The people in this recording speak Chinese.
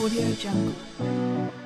Audio Jungle.